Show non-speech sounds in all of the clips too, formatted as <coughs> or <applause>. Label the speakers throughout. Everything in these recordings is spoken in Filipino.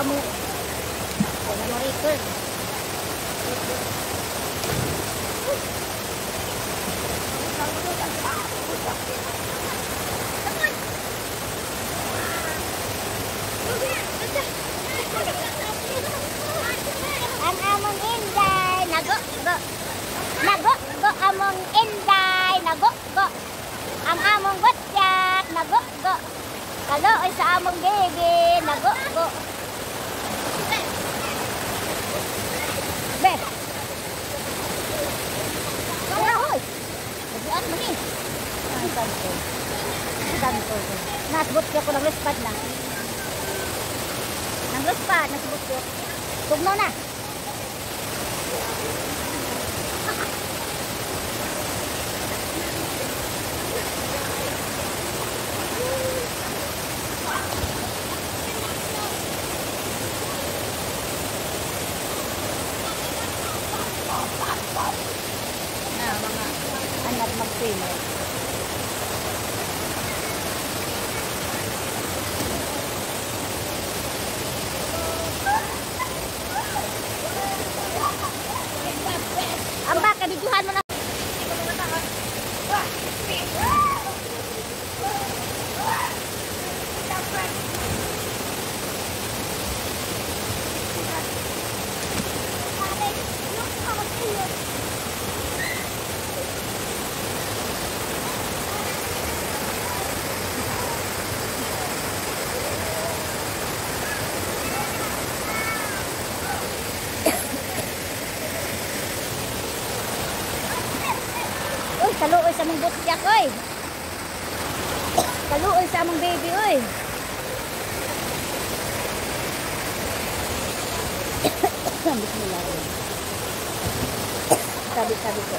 Speaker 1: kamu Wala mo record. Ang among inday, nago, go. Nago, go among inday, nago, go. Ang among gotyak, nago, go. Kalo ay sa among baby, nago, go. Ang tanto. Ang tanto. Nasbot ko ko ng respad na. Nang respad, nasbot ko. Tugnaw na. na mga anak mag-trainer. Ang baka, bidyuhan mo na. Uy, kaluoy sa mong butyak, oy. Kaluoy sa mong baby, oy. <coughs> Bismillah. Sabi-sabi ko.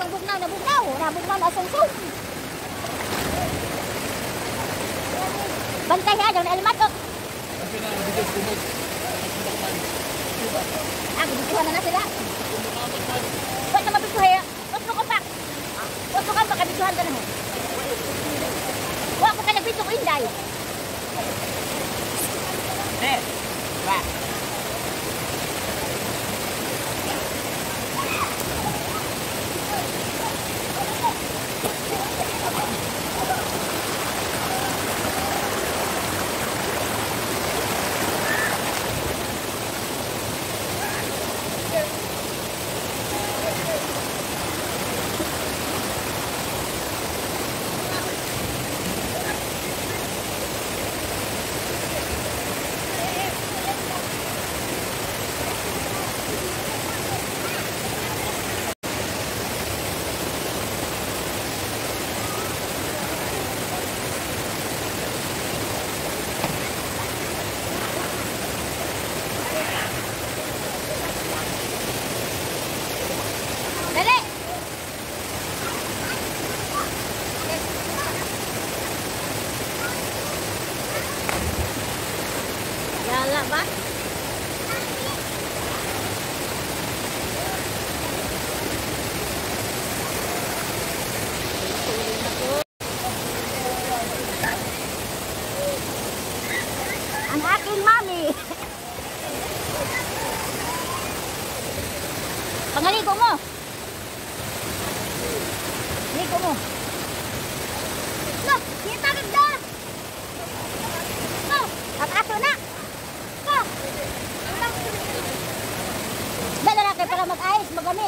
Speaker 1: xuống vùng này là vùng đâu là vùng non ở xuống xuống bantay ha jangan elemat kok aku di sana nasi dah kau tuh ya kau suka pak kau suka pak di Tuhan tanah wah
Speaker 2: eh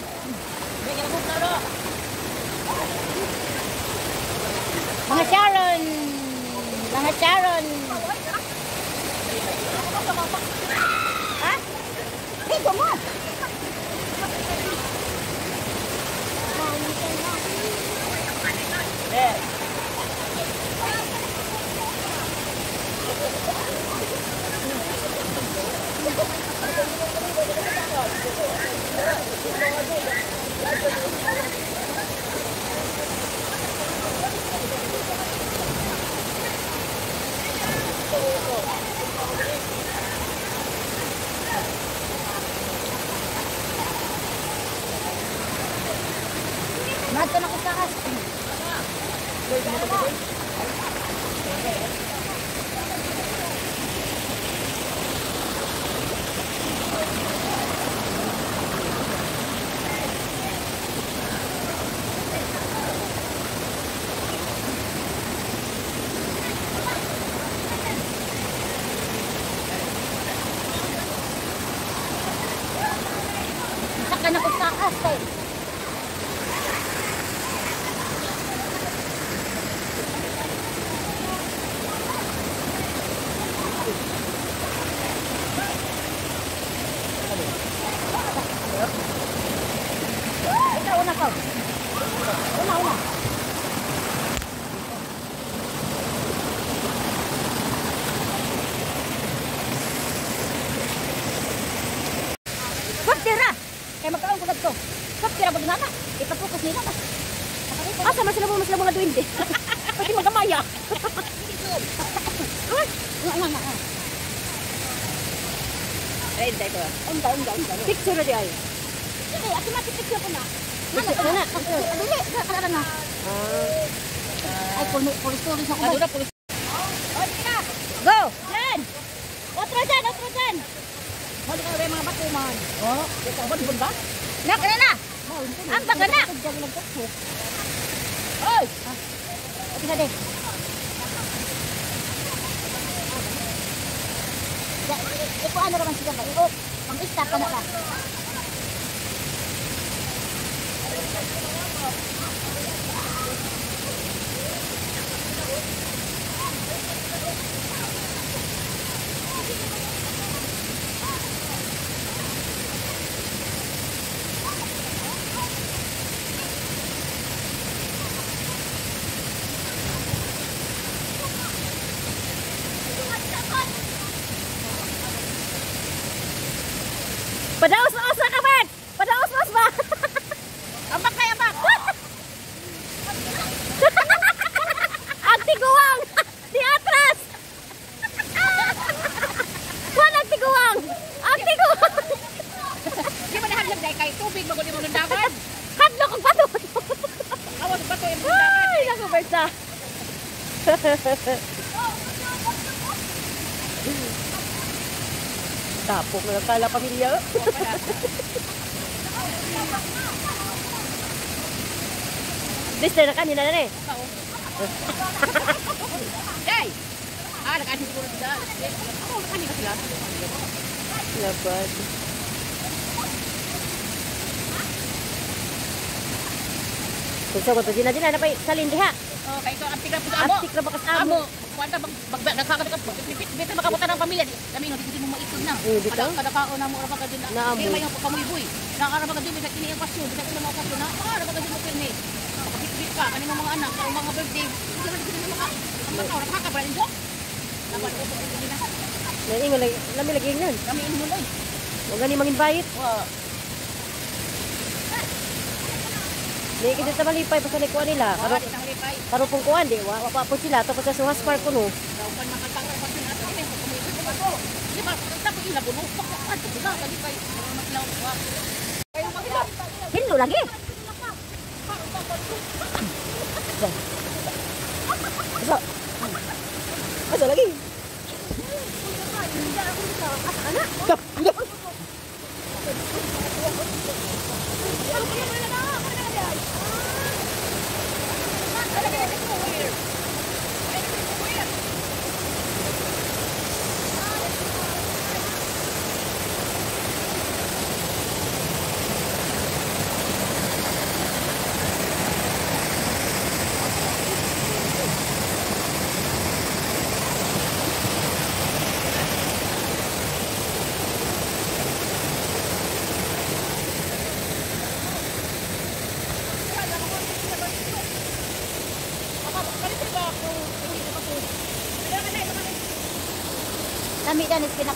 Speaker 1: bút mẹ cái
Speaker 2: bút nào đó
Speaker 1: Hãy subscribe cho kênh Ghiền không bỏ
Speaker 2: lỡ.
Speaker 1: Mato na ko sa kas. Saka Magkaroon ko. Kap tira ba na? Ipapokus nila ba? Asa man sila mo mas mga duwinde. Pati magamaya. Ay, nga nga nga.
Speaker 2: Eh, hindi ko.
Speaker 1: Unda, unda, unda.
Speaker 2: Picture na di ay.
Speaker 1: Sige, ako na picture ko na. Picture. Dili, kada na. Ay, puno stories ako.
Speaker 2: Na?
Speaker 1: Oh, sige na. Go! Yan! Otro dyan, otro dyan.
Speaker 2: Mali ka rin mga bato man. Oh, ito ba di ba?
Speaker 1: Nak, ano na? Ang baga na.
Speaker 2: Oy!
Speaker 1: Ito na. Ya, ano naman siya ba? Pang-start ka na ka.
Speaker 2: Padaos-os na ka, Bert! Padaos-os ba? <laughs> Abak kay abak! <laughs> Ang tiguang! Di atras! Juan ang tiguang! Ang!
Speaker 3: Di ba nahaglag dahil kay tubig bago di mo lundagan?
Speaker 2: Hadlo kong bato!
Speaker 3: Awas ba to yung lundagan?
Speaker 2: Ay, naku, Berta! Tapok na lang kala pamilya. Lister <laughs> na kanina na eh.
Speaker 3: Yay! Ah, nakasin siguro sila. Ako, nakasin ka sila.
Speaker 2: Labad. Kung sa ko, dina dina na pa salin diha.
Speaker 3: Oh, kay tigra po sa amo.
Speaker 2: Astik na bakas
Speaker 3: Amo,
Speaker 2: amo.
Speaker 3: kwanta bag bag nakakadakap po. Bita makabutan ng pamilya. Kami nga hindi mo maikod na.
Speaker 2: Eh, bitaw.
Speaker 3: Kada kadakao na mo ra ka din.
Speaker 2: Naamoy.
Speaker 3: Hindi may yung kamuy-buy. Nakara ba ka din sa kini ang pasyon, bisa ko na pasyon na. Nakara ba ka din mo pirmi. Kapit ka kani mo mga anak, sa mga birthday. Hindi man kita maka. Ang mga tao nakakabra din dok. Dapat ko po din na.
Speaker 2: Naingon lang, lami lagi yan.
Speaker 3: Kami inmo loy.
Speaker 2: Huwag gani mang-invite.
Speaker 3: Wa.
Speaker 2: Hindi kita sa malipay pa sa likuan nila. Karo, karo pong kuwan, di. Wa, wa pa po sila. Tapos sa Suhas Park ko no.
Speaker 3: Daw pa pa sila ato ini kamuy-buy ko ba. Di ba? Tapos ila buno. Pakak ko na kali kay. Maslaw wa.
Speaker 1: Hinlo lagi.
Speaker 2: Asa? Asa lagi?
Speaker 1: Kami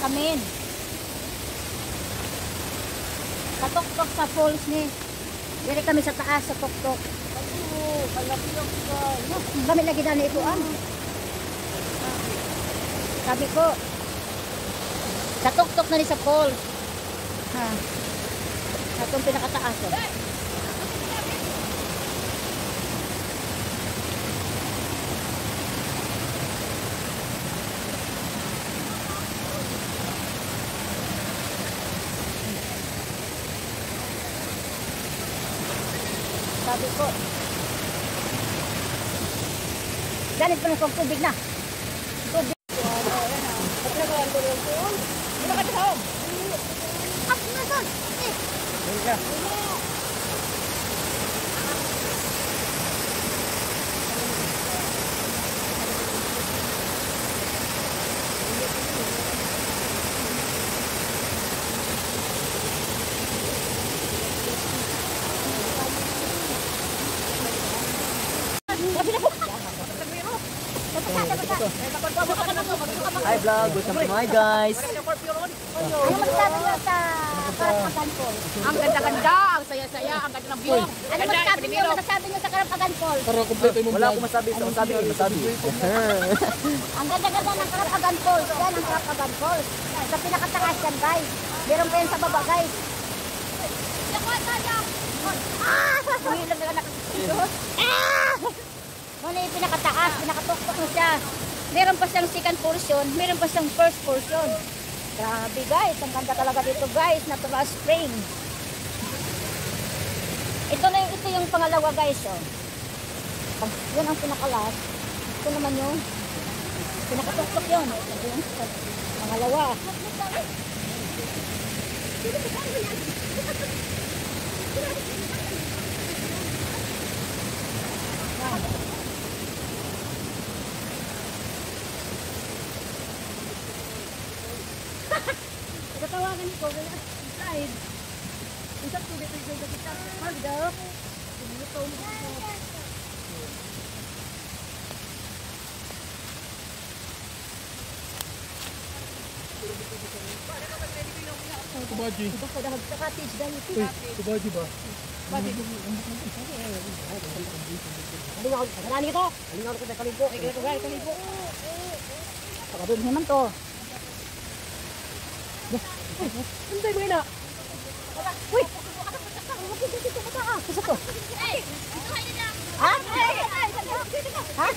Speaker 1: pinakamin. Katok-tok sa falls ni. Dili kami sa taas sa tok-tok. Kami lagi dani ito an. Sabi ko, sa tok-tok na ni sa falls. Ha. Sa itong pinakataas. Oh. Sabi ko, ganit pa ng tubig na.
Speaker 4: Welcome to my guys.
Speaker 1: ano masasabi mo sa Karapagan Falls?
Speaker 3: Ang ganda-ganda, ang saya-saya, ang ganda ng view.
Speaker 1: Ano masasabi niyo, masasabi niyo sa Karapagan Falls?
Speaker 4: Wala akong masabi, sa masabi ko masabi.
Speaker 1: Ang ganda-ganda ng Karapagan Falls. Yan ang Karapagan Falls. Sa pinakataas yan, guys. Meron pa yan sa baba, guys. Ah! Mahilang na anak. Ah! Ano yung pinakataas, pinakatuktok mo siya. Meron pa siyang second portion, meron pa siyang first portion. Grabe guys, ang ganda talaga dito guys, natural spring. Ito na yung, ito yung pangalawa guys, oh. Pag yun ang pinakalas, ito naman yung pinakatuktok yun. Ito yung pangalawa. Nagatawagan ko, wala slide. Isa ko dito yung dito kita. Magda. Dito mo.
Speaker 5: Kubaji.
Speaker 1: Ito ko dahil sa cottage dahil ito.
Speaker 5: Uy, kubaji ba?
Speaker 1: Aling ako, nalani ito. Aling ako sa kalibo. Ay, ito guys, kalibo. Pakabog naman to.
Speaker 2: Hindi mo na.
Speaker 1: Uy! Gusto ko. Ha? Ha?